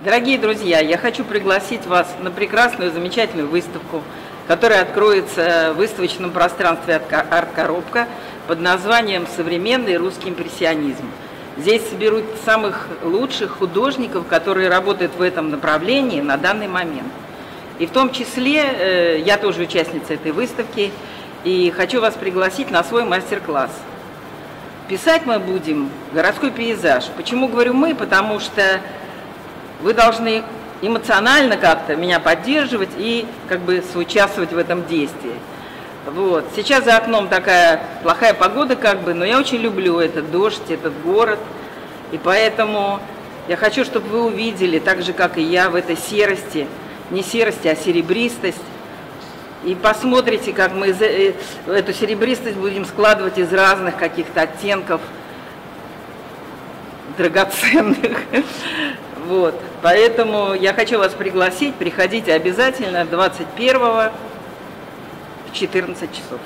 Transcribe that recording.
Дорогие друзья, я хочу пригласить вас на прекрасную, замечательную выставку, которая откроется в выставочном пространстве «Арт-коробка» под названием «Современный русский импрессионизм». Здесь соберут самых лучших художников, которые работают в этом направлении на данный момент. И в том числе э, я тоже участница этой выставки и хочу вас пригласить на свой мастер-класс. Писать мы будем городской пейзаж. Почему говорю мы? Потому что вы должны эмоционально как-то меня поддерживать и как бы соучаствовать в этом действии. Вот. Сейчас за окном такая плохая погода как бы, но я очень люблю этот дождь, этот город. И поэтому я хочу, чтобы вы увидели, так же, как и я, в этой серости, не серости, а серебристость. И посмотрите, как мы э, эту серебристость будем складывать из разных каких-то оттенков драгоценных. Вот. Поэтому я хочу вас пригласить, приходите обязательно 21 в 14 часов.